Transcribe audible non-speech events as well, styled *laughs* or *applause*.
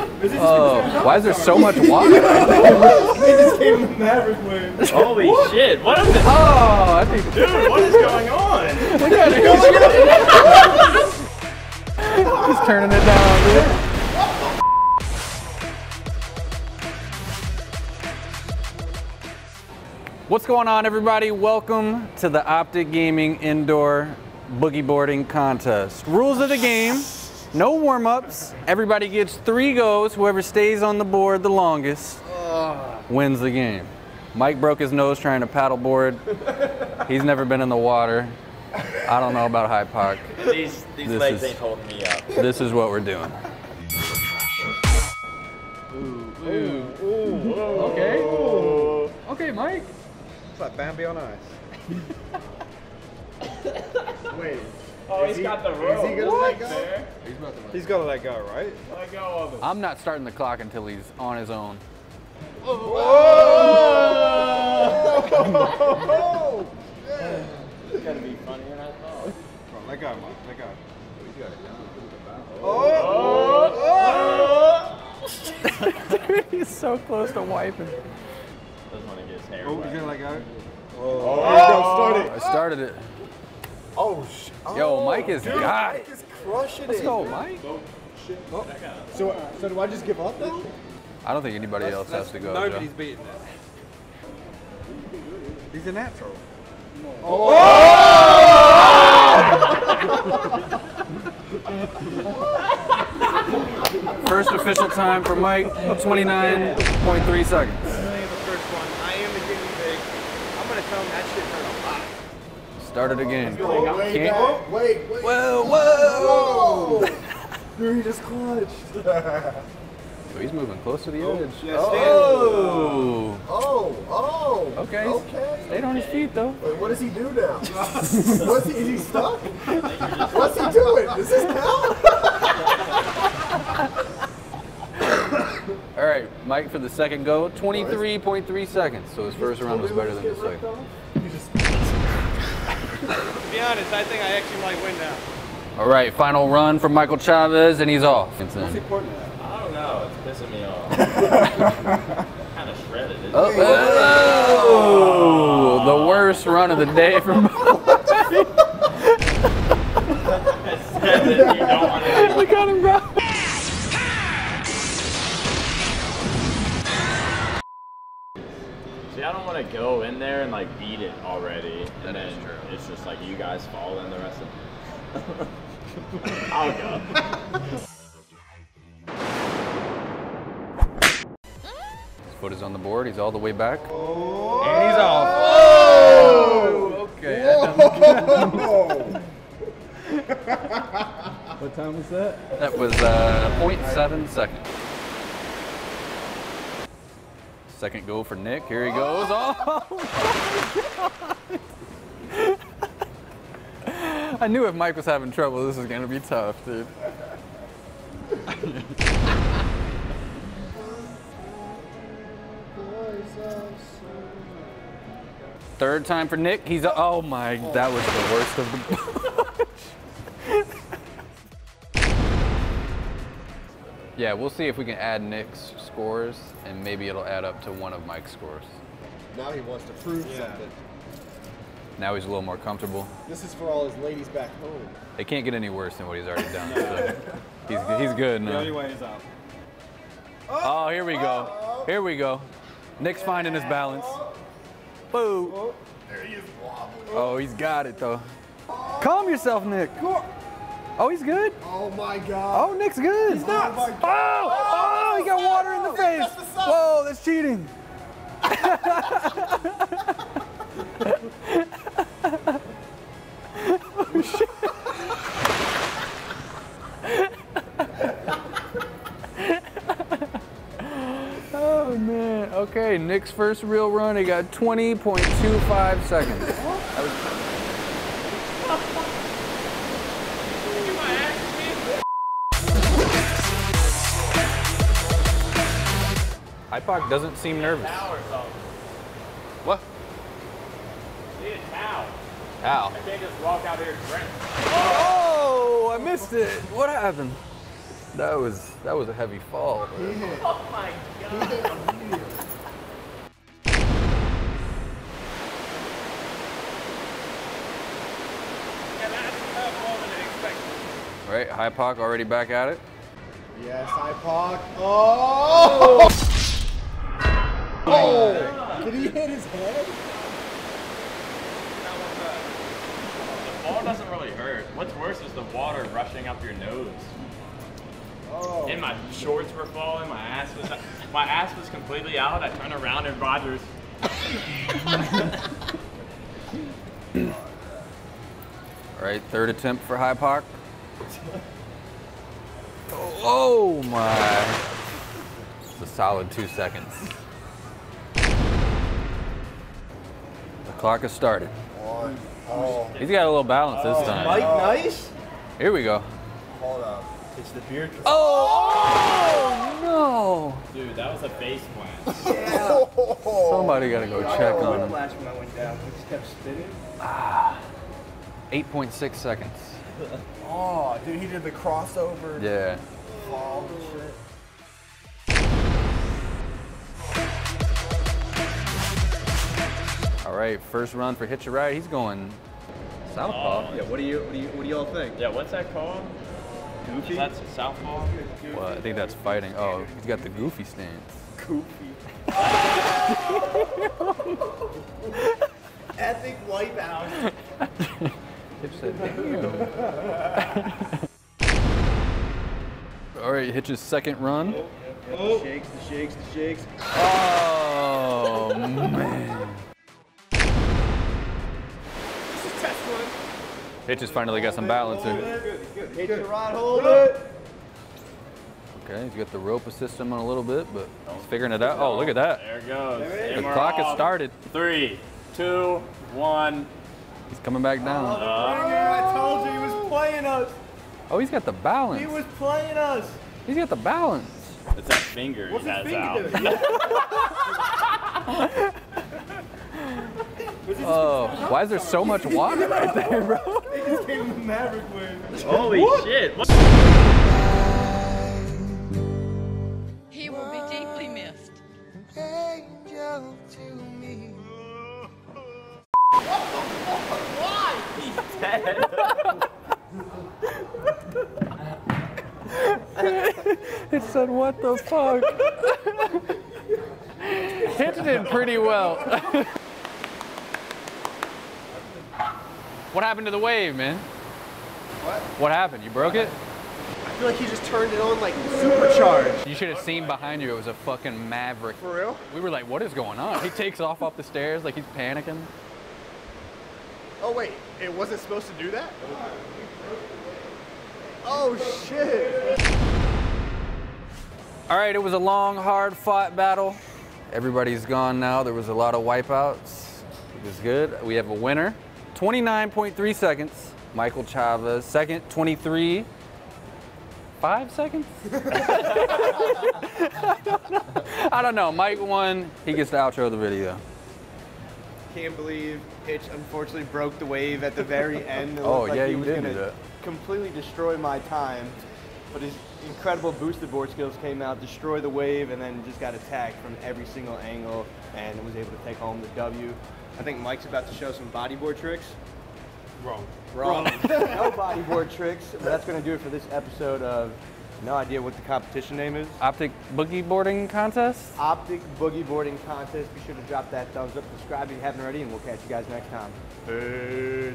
Oh, why is there so much water? *laughs* They just came in Maverick way. Holy shit! What is it? Oh, I think. Dude, what is going on? *laughs* Look at it. *laughs* He's turning it down, dude. What's going on, everybody? Welcome to the Optic Gaming Indoor Boogie Boarding Contest. Rules of the game no warm ups. Everybody gets three goes. Whoever stays on the board the longest wins the game. Mike broke his nose trying to paddleboard. He's never been in the water. I don't know about Hypoc. These these This legs is- ain't holding me up. This is what we're doing. Okay. Okay, Mike. It's like Bambi on ice. *laughs* Wait. Oh, he's got the rope. Is he gonna let go? There. He's gonna let go, right? Let go of it. I'm not starting the clock until he's on his own. Oh! It's *laughs* gonna be funnier than I thought. Come on, let go, Mike. Let go. Oh! oh! oh! *laughs* he's so close to wiping. Doesn't want to get his hair Oh, wet. he's gonna let go. Oh, oh there you go, start it. I started it. Oh, sh- Yo, oh, Mike is dude, got Mike it. is crushing Let's it. go, Mike. Oh, so, so do I just give up then? I don't think anybody else has to go. Nobody's Joe. beating it. He's a natural. Oh! oh! First official time for Mike, 29.3 seconds. the first one. I am the guinea pig. I'm gonna tell him that shit hurt a lot. Start it again. Oh, wait, Can't- wait, wait. Whoa, whoa! Dude, *laughs* he just clutched. *laughs* Oh, he's moving close to the oh, edge. Yeah, Oh! oh, oh. Okay. Okay. Stayed on his feet though. Wait, what does he do now? *laughs* What's he, is he stuck? What's he doing? Does this count? All right, Mike for the second go, 23.3 seconds. So his first round was better than his second. To be honest, I think I actually might win now. All right, final run from Michael Chavez, and he's off. It's. What's important? I don't know. It's pissing me off. *laughs* kind of shredded. Isn't Oh, it? oh, the worst run of the day from. *laughs* Said that you don't want to. Look at him go. See, I don't want to go in there and like beat it already, That and is then true. it's just like you guys fall in the rest of. *laughs* I'll go. His foot is on the board. He's all the way back. Oh. And he's off. Oh, okay. *laughs* Whoa. What time was that? *laughs* That was uh, 0.7 seconds. Second goal for Nick. Here he goes. Oh *laughs* I knew if Mike was having trouble, this was going to be tough, dude. Third time for Nick. He's oh my, that was the worst of the *laughs* Yeah, we'll see if we can add Nick's scores, and maybe it'll add up to one of Mike's scores. Now he wants to prove something. Now he's a little more comfortable. This is for all his ladies back home. It can't get any worse than what he's already done. so he's, he's good The only way is out. Oh, here we go. Oh. Here we go. Nick's finding his balance. Oh. Boo. Oh. There he is wobbling. Oh, he's got it though. Calm yourself, Nick. Oh, he's good. Oh my god. Oh, Nick's good. He's not. Oh, oh, oh, oh, he got water in the face. That's the suck. Whoa, that's cheating. oh *laughs* shit. Oh man. Okay, Nick's first real run. He got 20.25 seconds. Hypoc doesn't seem nervous. Cow or something. What? See a cow. Ow. I can't just walk out here and drink. Oh, I missed it. What happened? That was that was a heavy fall. *laughs* Oh my god. Yeah, that's more than expected. Right, Hypoc already back at it. Yes, I park. *laughs* Oh! Did he hit his head? Uh, the ball doesn't really hurt. What's worse is the water rushing up your nose. Oh. And my shorts were falling. My ass was my ass was completely out. I turned around and Rogers. All right, third attempt for Hypoc. Oh, oh my! It's a solid two seconds. Clock has started. One. Oh. He's got a little balance this time. Mike Nice? Here we go. Hold up. It's the beard. Oh, no. Dude, that was a face plant. *laughs* no! *laughs* Somebody got to go check on him. Whiplash when I went down. It just kept spinning. Ah, 8.6 seconds. *laughs* Oh, dude, he did the crossover. Yeah. Fall and shit. All right, first run for Hitch a Ride. He's going southpaw. Oh, yeah, what do you what do you what do y'all think? Yeah, what's that called? Goofy? Is that southpaw? Well, I think that's fighting. Oh, he's got the goofy stance. Goofy. *laughs* Epic wipeout. *laughs* Hitch said, "Damn." All right, Hitch's second run. The shakes, the shakes, the shakes. Oh man. Hitch has finally got some balance in. Hit your rod, hold it. Okay, he's got the rope system on a little bit, but he's figuring it out. Oh, look at that. There it goes. The And we're clock has started. Three, two, one. He's coming back down. Oh, I told you he was playing us. Oh, he's got the balance. He was playing us. He's got the balance. It's that finger What's he his has finger out. doing? *laughs* Oh, why is there so much water right there, bro? He just came in the Maverick wave. Holy shit. What? He will be deeply missed. What the fuck? Why? He's *laughs* dead. It said, what the fuck? *laughs* Hitch did pretty well. *laughs* what happened to the wave, man? What? What happened? You broke it? I feel like he just turned it on like supercharged. You should have seen behind you. It was a fucking maverick. For real? We were like, what is going on? He takes off off the stairs like he's panicking. Oh wait, it wasn't supposed to do that? Oh shit. All right, it was a long, hard fought battle. Everybody's gone now. There was a lot of wipeouts. It was good. We have a winner. 29.3 seconds. Michael Chavez. Second, 23. Five seconds? *laughs* I don't know. Mike won. He gets the outro of the video. Can't believe Hitch unfortunately broke the wave at the very *laughs* end. It Oh, looked like yeah, he you was did do that. completely destroy my time. But his incredible boosted board skills came out, destroy the wave, and then just got attacked from every single angle and was able to take home the W. I think Mike's about to show some bodyboard tricks. Wrong. Wrong. *laughs* no *laughs* bodyboard tricks. But that's going to do it for this episode of no idea what the competition name is. Optic boogie boarding contest? Optic Boogie Boarding Contest. Be sure to drop that thumbs up, subscribe if you haven't already, and we'll catch you guys next time. Peace.